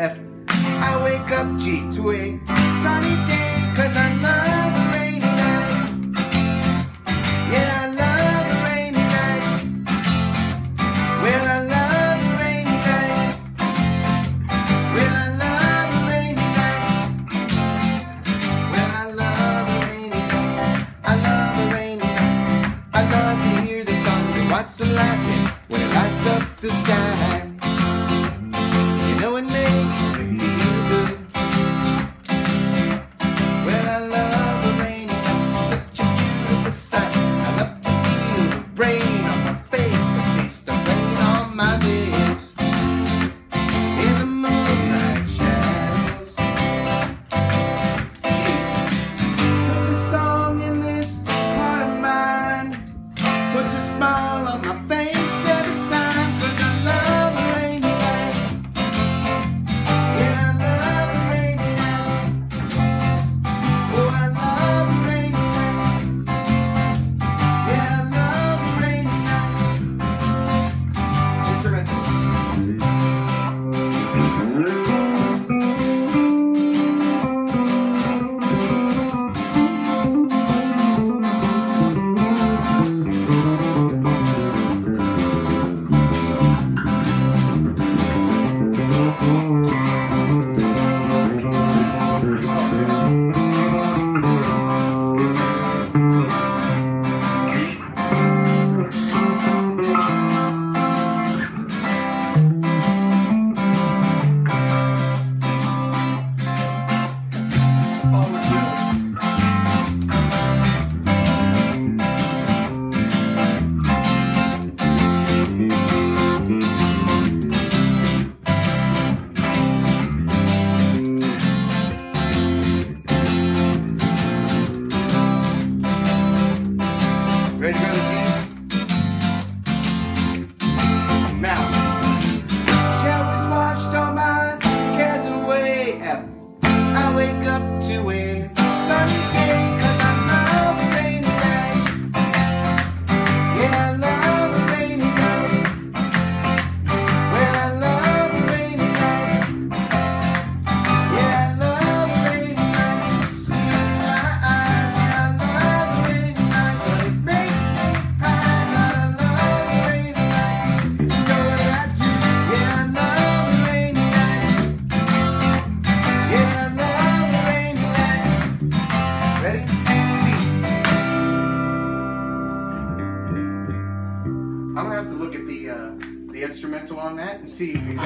F. I wake up G to a sunny day cause I love a rainy night. Yeah, I love a rainy night. Well, I love a rainy night. Well, I love a rainy night. Well, I love a rainy night. I love a rainy night. I love to hear the thunder, watch the lightning when it lights up the sky. Puts a smile on my face Up to a sunny I'm gonna have to look at the uh, the instrumental on that and see exactly.